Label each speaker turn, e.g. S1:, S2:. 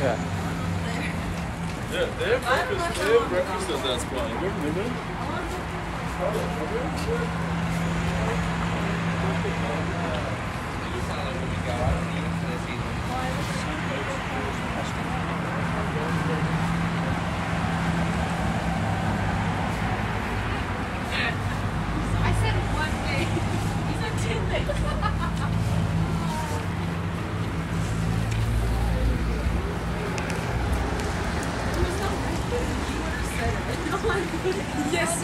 S1: Yeah.
S2: Yeah, they have breakfast. They have breakfast at that spot. You there? yes.